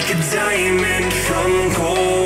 like a diamond from gold.